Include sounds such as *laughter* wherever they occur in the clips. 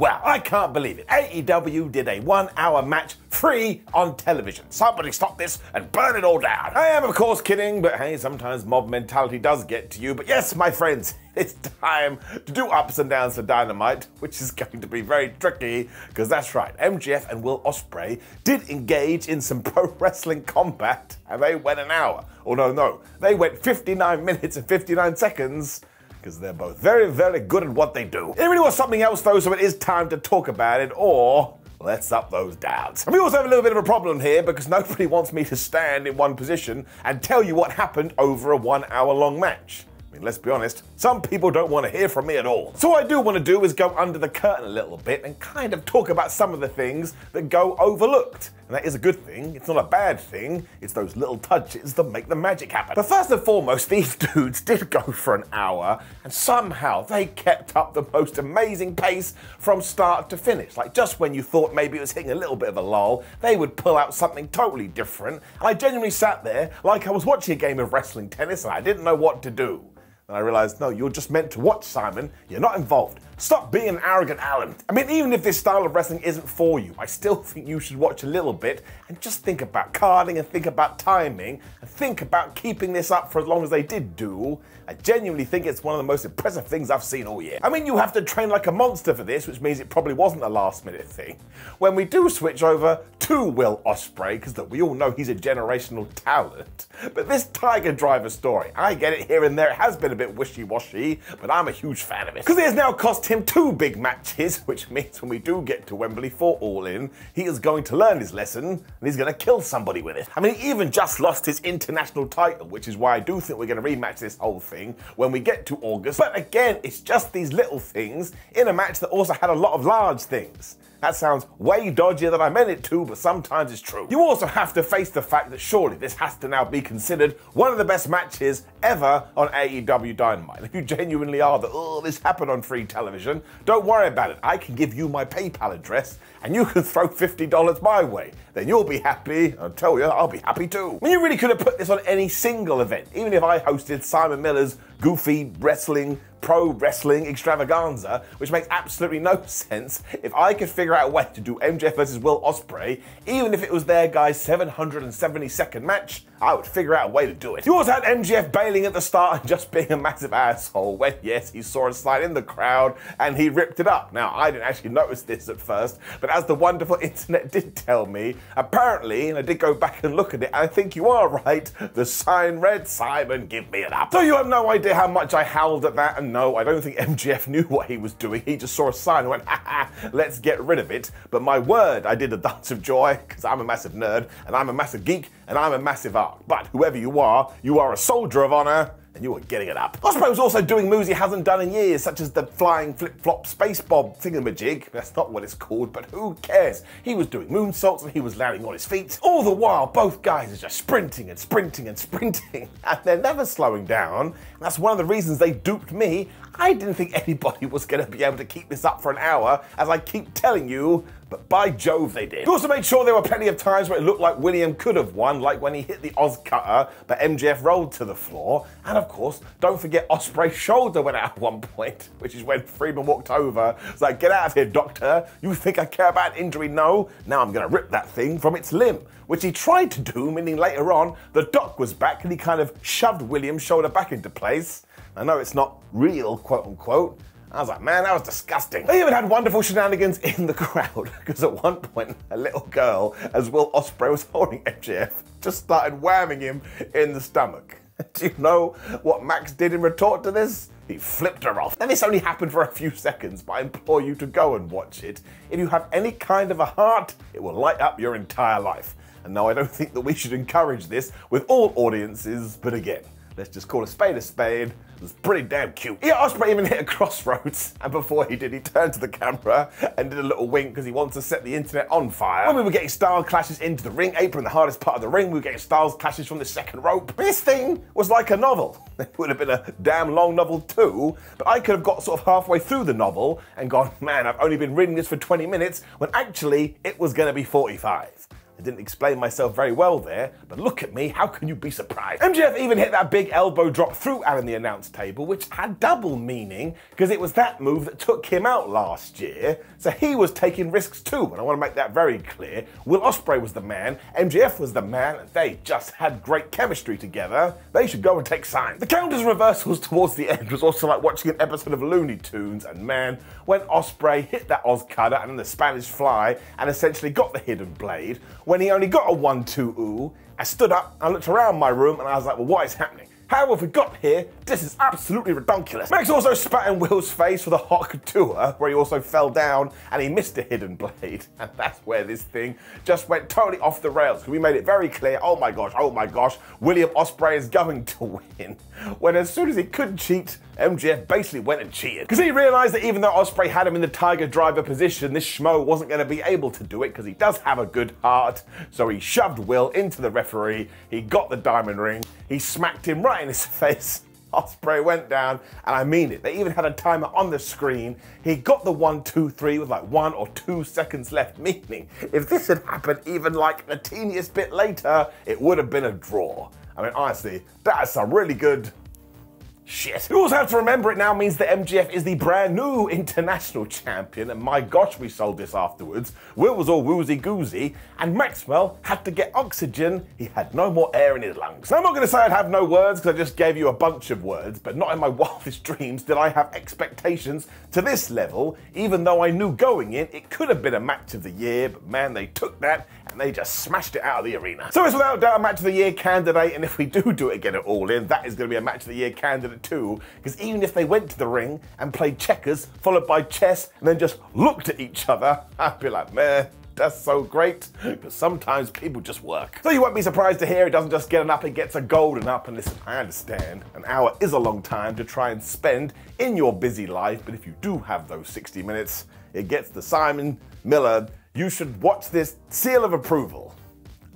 Well, I can't believe it. AEW did a one hour match free on television. Somebody stop this and burn it all down. I am, of course, kidding, but hey, sometimes mob mentality does get to you. But yes, my friends, *laughs* it's time to do ups and downs for Dynamite, which is going to be very tricky because that's right, MJF and Will Ospreay did engage in some *laughs* pro wrestling combat and they went an hour. Oh, no, no, they went 59 minutes and 59 seconds because they're both very, very good at what they do. It really was something else though, so it is time to talk about it, or let's up those downs. And we also have a little bit of a problem here because *laughs* nobody wants me to stand in one position and tell you what happened over a one hour long match mean, let's be honest, some people don't want to hear from me at all. So what I do want to do is go under the curtain a little bit and kind of talk about some of the things that go overlooked. And that is a good thing. It's not a bad thing. It's those little touches that make the magic happen. But first and foremost, *laughs* these dudes did go for an hour and somehow they kept up the most amazing pace from start to finish. Like just when you thought maybe it was hitting a little bit of a lull, they would pull out something totally different. And I genuinely sat there like I was watching a game of wrestling tennis and I didn't know what to do. And I realized, no, you're just meant to watch Simon. You're not involved. Stop being an arrogant Alan. I mean, even if this style of wrestling isn't for you, I still *laughs* think you should watch a little bit and just think about carding and think about timing and think about keeping this up for as long as they did do. I genuinely think it's one of the most impressive things I've seen all year. I mean, you have to train like a monster for this, which means it probably wasn't a last minute thing. When we do switch over to Will Ospreay, because that we all know he's a generational talent, but this Tiger Driver story, I get it here and there, it has been a bit wishy-washy, but I'm a huge fan of it. Because it has now cost him two big matches, *laughs* which means when we do get to Wembley for All In, he is going to learn his lesson and he's going to kill somebody with it. I mean, he even just lost his international title, which is why I do think we're going to rematch this whole thing when we get to August. But again, it's just these little things in a match that also had a lot of large things. That sounds way dodgier than I meant it to, but sometimes it's true. You also have to face the fact that surely this has to now be considered one of the best matches ever on AEW Dynamite. If you genuinely are that, oh, this happened on free television, don't worry about it. I can give you my PayPal address and you can *laughs* throw $50 my way. Then you'll be happy. I'll tell you, I'll be happy too. I mean, you really could have put this on any single event, even if I hosted Simon Miller's Goofy Wrestling pro wrestling extravaganza, which makes absolutely no *laughs* sense. If I could figure out a way to do MJF versus Will Ospreay, even if it was their guy's 772nd match, I would figure out a way to do it. You also had MJF bailing at the start and *laughs* just being a massive asshole when, yes, he saw a sign in the crowd and he ripped it up. Now, I didn't actually notice this at first, but as the wonderful *laughs* internet did tell me, apparently, and I did go back and look at it, I think you are right, the sign read, Simon, give me it up. So you have no idea how much I howled at that, and no, I don't think *laughs* MJF knew what he was doing. He just saw a sign and went, ha ha, let's get rid of it. But my word, I did a dance of joy, because I'm a massive nerd, and I'm a massive geek, and I'm a massive arc. But whoever you are, you are a soldier of honor, and you were getting it up. Ospreay was also doing moves he hasn't done in years, such as the flying flip-flop space bob thingamajig. That's not what it's called, but who cares? He was doing moonsaults and he was landing on his feet. All the while, both guys are just sprinting and sprinting and *laughs* sprinting, and they're never slowing down. And that's one of the reasons they duped me. I didn't think anybody *laughs* was going to be able to keep this up for an hour, as I keep telling you, but by Jove, they did. We also made sure there were plenty of times where it looked like William could have won, like when he hit the Oz cutter, but MJF rolled to the floor. And of course, don't forget Ospreay's shoulder went out at one point, *laughs* which is when Freeman walked over. It's like, get out of here, doctor. You think I care about injury? No. Now I'm going to rip that thing from its limb, which he tried to do, meaning later on, the doc was back and he kind of shoved William's shoulder back into place. I know it's not real, quote unquote, I was like, man, that was disgusting. They even had wonderful shenanigans in the crowd *laughs* because at one point, a little girl, as Will Ospreay was holding MJF, just started whamming him in the stomach. *laughs* Do you know what Max did in retort to this? He flipped her off. And this only happened for a few seconds, but I implore you to go and watch it. If you have any kind of a heart, it will light up your entire life. And no, I don't think that we should encourage this with all audiences, but again, let's just call a spade a spade it was pretty damn cute. Yeah, Ospreay even hit a crossroads, *laughs* and before he did, he turned to the camera and did a little wink because he wants to set the internet on fire. When we were getting style clashes into the ring apron, the hardest part of the ring, we were getting styles clashes from the second rope. This thing was like a novel. *laughs* It would have been a damn long novel too, but I could have got sort of halfway through the novel and gone, man, I've only been reading this for 20 minutes, when actually it was going to be 45. Didn't explain myself very well there, but look at me, how can you be surprised? MJF even hit that big elbow drop through Alan the announce table, which had double meaning because it was that move that took him out last year. So he was taking risks too, and I want to make that very clear. Will Ospreay was the man, MJF was the man, and they just had great chemistry together. They should go and take signs. The counters reversals towards the end was also like watching an episode of Looney Tunes, and man, when Ospreay hit that Oz cutter and the Spanish fly and essentially got the hidden blade, when he only got a 1-2 ooh, I stood up, I looked around my room, and I was like, well, what is happening? How have we got here? This is absolutely redonkulous. Max also spat in Will's face for the hot couture, where he also fell down and he missed a hidden blade. *laughs* And that's where this thing just went totally off the rails. We made it very clear, oh my gosh, oh my gosh, William Ospreay is going to *laughs* win. When as soon as he could cheat, MJF basically went and cheated. Because he realized that even though Ospreay had him in the Tiger Driver position, this schmo wasn't going to be able to do it because he does have a good heart. So he shoved Will into the referee, he got the diamond ring, he smacked him right in his *laughs* face. Ospreay went down, and I mean it. They even had a timer on the screen. He got the one, two, three with like one or two seconds left, *laughs* meaning if this had happened even like the teeniest bit later, it would have been a draw. I mean, honestly, that's some really good Shit. You also have to remember it now means that MJF is the brand new international champion, and my gosh, we sold this afterwards. Will was all woozy goozy, and Maxwell had to get oxygen. He had no more air in his lungs. Now, I'm not going to say I'd have no words because I just gave you a bunch of words, but not in my *laughs* wildest dreams did I have expectations to this level, even though I knew going in it could have been a match of the year, but man, they took that and they just smashed it out of the arena. So it's without doubt a match of the year candidate, and if we do do it again at All In, that is going to be a match of the year candidate too, because even if they went to the ring and played checkers, followed by chess, and then just looked at each other, *laughs* I'd be like, man, that's so great But sometimes people just work. So you won't be surprised to hear it doesn't just get an up, it gets a golden up. And listen, I understand an hour is a long time to try and spend in your busy life, but if you do have those 60 minutes, it gets the Simon Miller you should watch this seal of approval.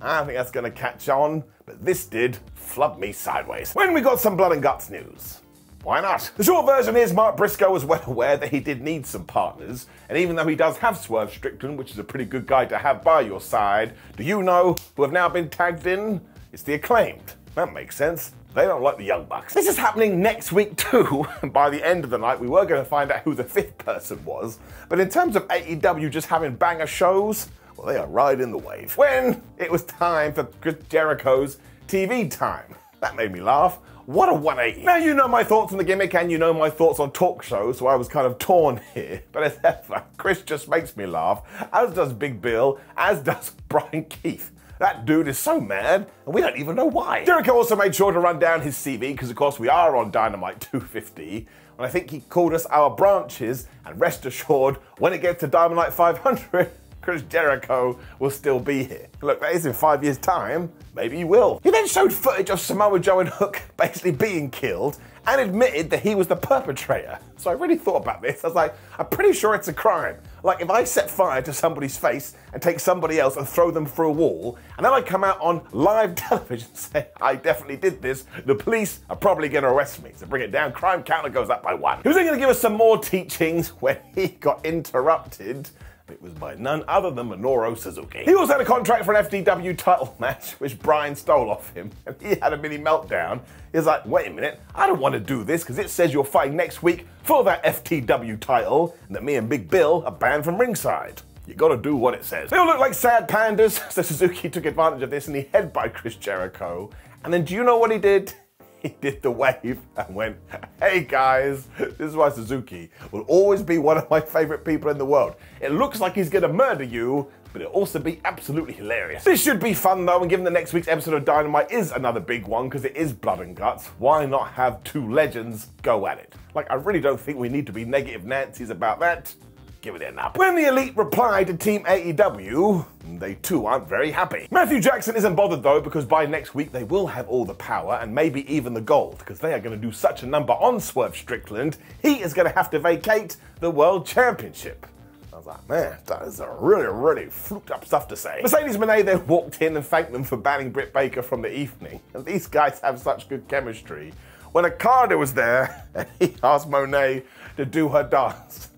I think that's going to catch on, but this did flub me sideways. When we got some blood and guts news. Why not? The short version is Mark Briscoe was well *laughs* aware that he did need some partners, and even though he does have Swerve Strickland, which is a pretty good guy to have by your side, do you know who have now been tagged in? It's the acclaimed. That makes sense. They don't like the Young Bucks. This is happening next week too. *laughs* By the end of the night, we were going to find out who the fifth person was. But in terms of AEW just having banger shows, well, they are riding the wave. When it was time for Chris Jericho's TV time. *laughs* That made me laugh. What a 180. Now, you know my thoughts on the gimmick and you know my thoughts on talk shows, so I was kind of torn *laughs* here. But as ever, Chris just makes me laugh, as does Big Bill, as does Bryan Keith. That dude is so mad, and we don't even know why. Jericho also made sure to run down his CV, because of course we are on Dynamite *laughs* 250, and I think he called us our branches, and rest assured, when it gets to Dynamite 500, Chris Jericho will still be here. Look, that is in five years' time. Maybe he will. He then showed footage of Samoa Joe and Hook *laughs* basically being killed and admitted that he was the perpetrator. So I really thought about this. I was like, I'm pretty sure it's a crime. Like, if I set fire to somebody's face and take somebody else and throw them through a wall, and then I come out on live *laughs* television and say, I definitely did this, the police are probably going to arrest me. So bring it down, crime counter goes up by one. Was then going to give us some more teachings *laughs* when he got interrupted it was by none other than Minoru Suzuki. He also had a contract for an FTW title *laughs* match, which Bryan stole off him, and *laughs* he had a mini meltdown. He's like, wait a minute, I don't want to do this because it says you're fighting next week for that FTW title, and that me and Big Bill are banned from ringside. You gotta do what it says. They all look like sad pandas, *laughs* so Suzuki took advantage of this and he headbutted Chris Jericho. And then do you know what he did? He *laughs* did the wave and went, hey guys, this is why Suzuki will always be one of my favorite people in the world. It looks like he's gonna murder you, but it'll also be absolutely hilarious. This should be fun though, and given the next week's episode of Dynamite is another big one because it is blood and guts, why not have two legends go at it? Like, I really don't think we need to be negative Nancy's about that give it a When the Elite replied to Team AEW, they too aren't very happy. Matthew Jackson isn't bothered though because by next week they will have all the power and maybe even the gold because they are going to do such a number on Swerve Strickland, he is going to have to vacate the World Championship. I was like, man, that is a really, really fluked up stuff to say. Mercedes Moné then walked in and thanked them for banning Britt Baker from the evening. And *laughs* these guys have such good chemistry. When Okada was there, *laughs* he asked Moné to do her dance.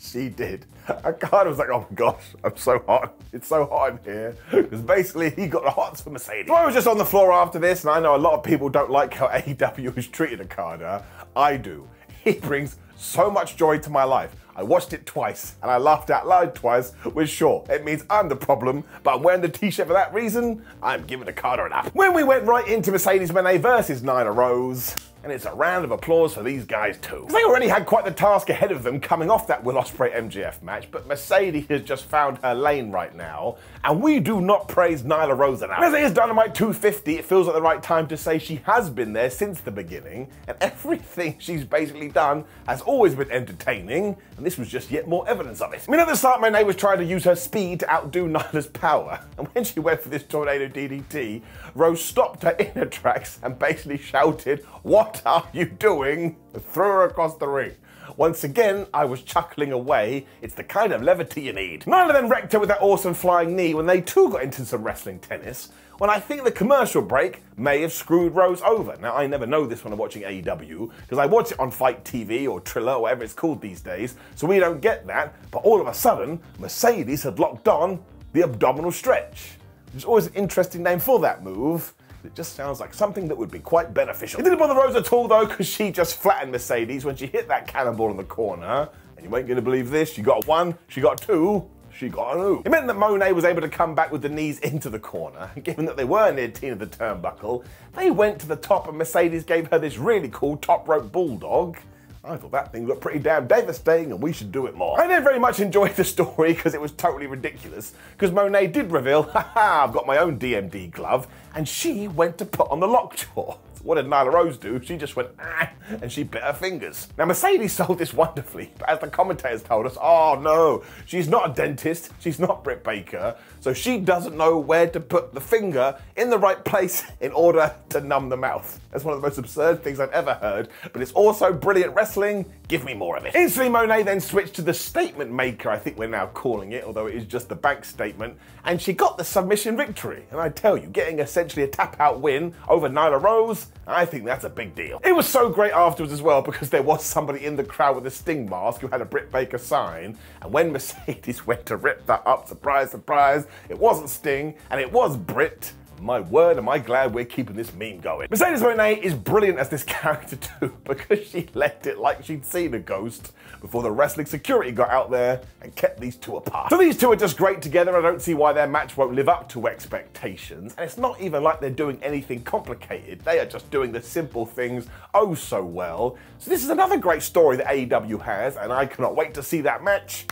She did. And Carter was like, oh my gosh, I'm so hot. It's so hot in here. Because basically he got the hots for Mercedes. I was just on the floor after this, and I know a lot of people don't like how AEW has treated Okada. I do. He brings so much joy to my life. I watched it twice and I laughed out loud twice, which sure, it means I'm the problem, but I'm wearing the t-shirt for that reason, I'm giving Okada an up. When we went right into Mercedes Moné versus Nyla Rose, and it's a round of applause for these guys too. They already had quite the task ahead of them coming off that Will Ospreay MJF match, but Mercedes has just found her lane right now, and we do not praise Nyla Rose enough. As it is Dynamite 250, it feels like the right time to say she has been there since the beginning, and everything *laughs* she's basically done has always been entertaining, and this was just yet more evidence of it. I mean, at the start, Moné was trying to use her speed to outdo *laughs* Nyla's power, and when she went for this tornado DDT, Rose stopped her *laughs* in her tracks and basically shouted, What *laughs* what are you doing? Threw her across the ring. Once again, I was chuckling away. It's the kind of levity you need. Nyla then wrecked her with that awesome flying knee when they too got into some wrestling tennis. When I think the commercial break may have screwed Rose over. Now, I never know this when I'm watching AEW, because I watch it on FITE TV or Triller or whatever it's called these days, so we don't get that. But all of a sudden, Mercedes had locked on the abdominal stretch. Is always an interesting name for that move. It just sounds like something that would be quite beneficial. It didn't bother Rose at all though, because she just flattened Mercedes when she hit that cannonball in the corner. And you ain't gonna believe this, she got one, she got two, she got an ooh. It meant that Moné was able to come back with the knees into the corner. *laughs* Given that they were near Tina the turnbuckle, they went to the top and Mercedes gave her this really cool top rope bulldog. I thought that thing looked pretty damn devastating and we should do it more. I didn't very much enjoy the story because it was totally ridiculous. Because Moné did reveal, *laughs* haha, I've got my own DMD glove, and she went to put on the lockjaw. What did Nyla Rose do? She just went, ah, and she bit her fingers. Now, Mercedes *laughs* sold this wonderfully, but as the commentators told us, oh no, she's not a dentist, she's not Britt Baker, so she doesn't know where to put the finger in the right place *laughs* in order to numb the mouth. That's one of the most absurd things I've ever heard, but it's also brilliant wrestling. Give me more of it. Instantly, Moné then switched to the statement maker, I think we're now calling it, although it is just the bank statement, and she got the submission victory. And I tell you, getting essentially a tap out win over Nyla Rose I think that's a big deal. It was so great afterwards as well because there was somebody in the crowd with a Sting mask who had a Britt Baker sign. And when *laughs* Mercedes went to rip that up, surprise, surprise, it wasn't Sting and it was Britt. My word, am I glad we're keeping this meme going. Mercedes Moné is brilliant as this *laughs* character too, because she left it like she'd seen a ghost before the wrestling security got out there and kept these two apart. So these two are just great together. I don't see why their match won't live up to expectations. And it's not even like they're doing anything complicated. They are just doing the simple things oh so well. So this is another great story that AEW has, and I cannot wait to see that match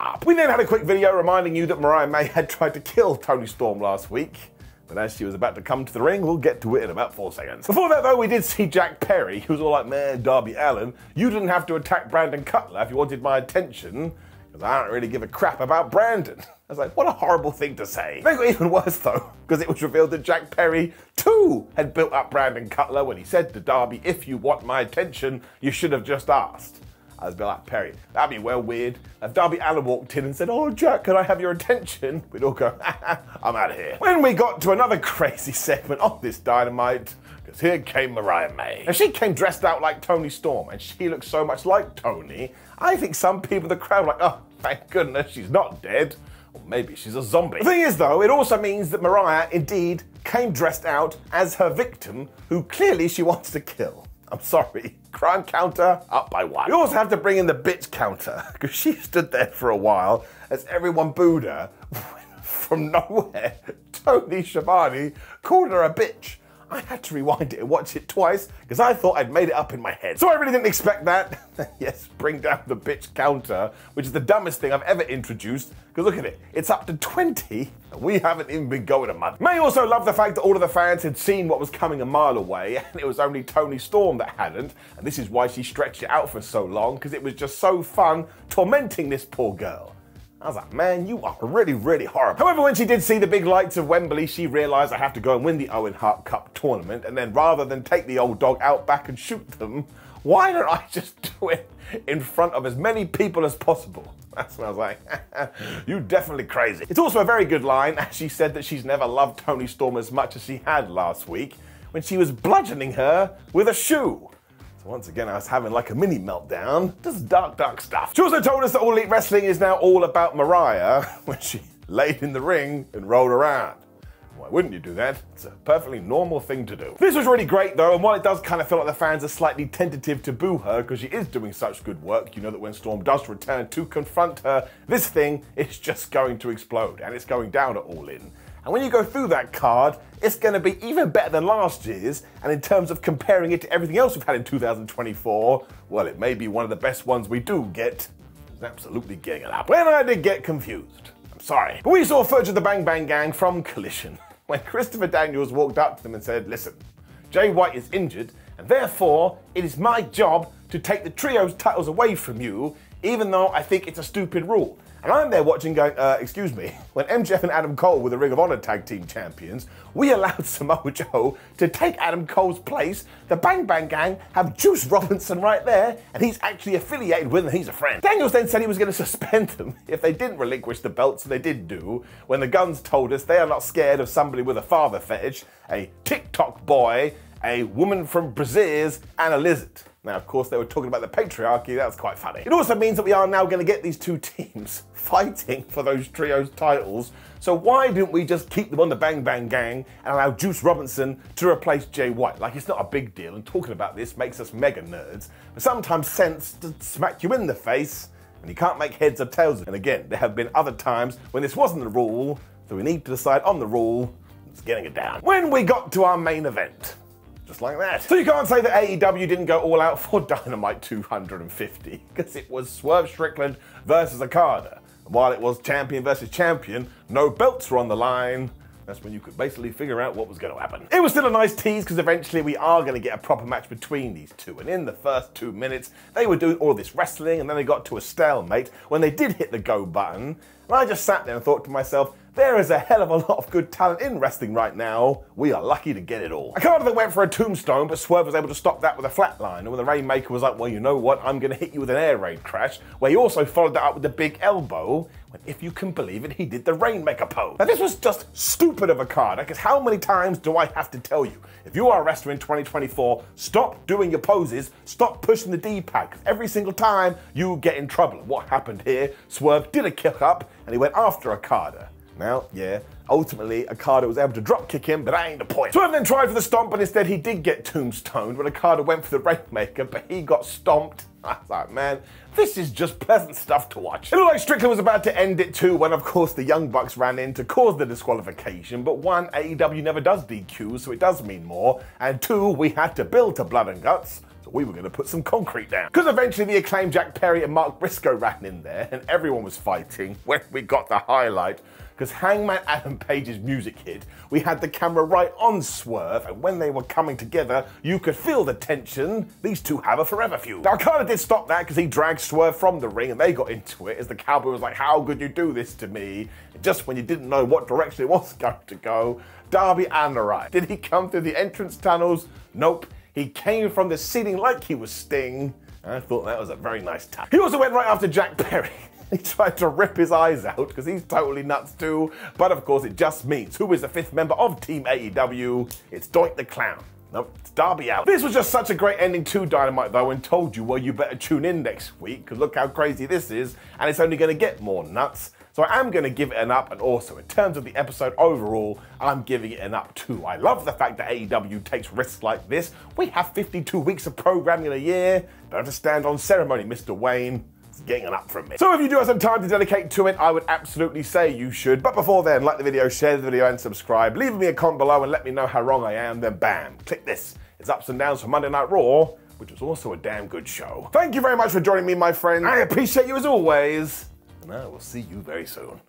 up. We then had a quick video reminding you that Mariah May had tried to kill Toni Storm last week. But as she was about to come to the ring, we'll get to it in about four seconds. Before that, though, we did see Jack Perry. He was all like, man, Darby Allin, you didn't have to attack Brandon Cutler if you wanted my attention, because I don't really give a crap about Brandon. *laughs* I was like, what a horrible thing to say. It got even worse, though, because it was revealed that Jack Perry, too, had built up Brandon Cutler when he said to Darby, if you want my attention, you should have just asked. I was be like, Perry, that'd be well weird. If Darby Allin walked in and said, Oh, Jack, can I have your attention? *laughs* We'd all go, *laughs* I'm out of here. When we got to another crazy *laughs* segment of this dynamite, because here came Mariah May. And she came dressed out like Toni Storm, and she looked so much like Toni, I think some people in the crowd were like, Oh, thank goodness she's not dead. Or maybe she's a zombie. The thing is, though, it also means that Mariah indeed came dressed out as her victim, who clearly she wants to kill. I'm sorry. Crime counter up by one. We also have to bring in the bitch counter *laughs* because she stood there for a while as everyone booed her. *laughs* From nowhere, Tony Schiavone called her a bitch. I had to rewind it and watch it twice because I thought I'd made it up in my head. So I really didn't expect that. *laughs* yes, bring down the bitch counter, which is the dumbest thing I've ever introduced. Because look at it, it's up to 20 and we haven't even been going a month. May also love the fact that all of the fans had seen what was coming a mile away *laughs* and it was only Toni Storm that hadn't. And this is why she stretched it out for so long because it was just so fun tormenting this poor girl. I was like, man, you are really, really horrible. However, when she did see the big lights of Wembley, she realised I have to go and win the Owen Hart Cup tournament, and then rather than take the old dog out back and shoot them, why don't I just *laughs* do it in front of as many people as possible? *laughs* That's when I was like, *laughs* you definitely crazy. It's also a very good line, as she said that she's never loved Toni Storm as much as she had last week when she was bludgeoning her with a shoe. Once again, I was having like a mini meltdown. Just dark, dark stuff. She also told us that All Elite Wrestling is now all about Mariah *laughs* when she laid in the ring and rolled around. Why wouldn't you do that? It's a perfectly normal thing to do. This was really great though, and while it does kind of feel like the fans are slightly tentative to boo her because she is doing such good work, you know that when Storm does return to confront her, this thing is just going to explode, and it's going down at All In. And when you go through that card, it's going to be even better than last year's. And in terms of comparing it to everything else we've had in 2024, well, it may be one of the best ones we do get. It's absolutely getting it up. When I did get confused. I'm sorry. But we saw footage of the Bang Bang Gang from Collision *laughs* when Christopher Daniels walked up to them and said, Listen, Jay White is injured, and therefore it is my job to take the trio's titles away from you, even though I think it's a stupid rule. And I'm there watching going, uh, excuse me, *laughs* when MJF and Adam Cole were the Ring of Honor Tag Team Champions, we allowed *laughs* Samoa Joe to take Adam Cole's place. The Bang Bang Gang have Juice Robinson right there, and he's actually affiliated with them, he's a friend. Daniels then said he was going *laughs* to suspend them if they didn't relinquish the belts, and they did do, when the Guns told us they are not scared of somebody with a father fetish, a TikTok boy, a woman from Brazil, and a lizard. Now, of course, they were talking about the patriarchy. That's quite funny. It also means that we are now going to get these two *laughs* teams fighting for those trios titles. So why didn't we just keep them on the Bang Bang Gang and allow Juice Robinson to replace Jay White? Like, it's not a big deal, and talking about this makes us mega nerds. But sometimes sense to smack you in the face, and you can't make heads or tails. And again, there have been other times when this wasn't the rule, so we need to decide on the rule. It's getting it down. When we got to our main event, just like that. So you can't say that AEW didn't go all out for *laughs* Dynamite 250, because it was Swerve Strickland versus Okada. And while it was champion versus champion, no belts were on the line. That's when you could basically figure out what was going to happen. It was still a nice tease because eventually we are going to get a proper match between these two. And in the first two minutes, they were doing all this wrestling and then they got to a stalemate when they did hit the go button. And I just sat there and thought to myself, there is a hell of a lot of good talent in wrestling right now. We are lucky to get it all. Okada then went for a tombstone, but Swerve was able to stop that with a flatline. And when the Rainmaker was like, well, you know what? I'm going to hit you with an air raid crash, where he also followed that up with the big elbow. When, if you can believe it, he did the Rainmaker pose. Now, this was just stupid of Okada, because how many times do I have to tell you? If you are a wrestler in 2024, stop doing your poses, stop pushing the D-pad, because every single time you get in trouble. What happened here? Swerve did a kick up, and he went after Okada. Now, yeah, ultimately, Okada was able to drop kick him, but that ain't the point. Swerve then tried for the stomp, but instead he did get tombstoned when Okada went for the Rainmaker, but he got stomped. *laughs* I was like, man, this is just pleasant stuff to watch. It looked like Strickland was about to end it too when, of course, the Young Bucks ran in to cause the disqualification. But one, AEW never does DQ, so it does mean more. And two, we had to build to blood and guts. We were going to put some concrete down. Because eventually the acclaimed Jack Perry and Mark Briscoe ran in there and everyone was fighting *laughs* when we got the highlight because Hangman Adam Page's music hit, we had the camera right on Swerve, and when they were coming together, you could feel the tension. These two have a forever feud. Now, Okada did stop that because he dragged Swerve from the ring, and they got into it as the cowboy was like, How could you do this to me? And just when you didn't know what direction it was *laughs* going to go, Darby Allin arrived. Did he come through the entrance tunnels? Nope. He came from the ceiling like he was Sting. I thought that was a very nice touch. He also went right after Jack Perry. *laughs* He tried to rip his eyes out because he's totally nuts too. But of course, it just means who is the fifth member of Team AEW? It's Doink the Clown. Nope, it's Darby Allin. This was just such a great ending to Dynamite though and told you, well, you better tune in next week because look how crazy this is and it's only going to get more nuts. So I am going to give it an up and also in terms of the episode overall, I'm giving it an up too. I love the fact that AEW takes risks like this. We have 52 weeks of programming in a year. Don't have to stand on ceremony, Mr. Wayne getting an up from me. So if you do have some time to dedicate to it, I would absolutely say you should. But before then, like the video, share the video and subscribe. Leave me a comment below and let me know how wrong I am, then bam, click this. It's ups and downs for Monday Night Raw, which was also a damn good show. Thank you very much for joining me, my friend. I appreciate you as always, and I will see you very soon.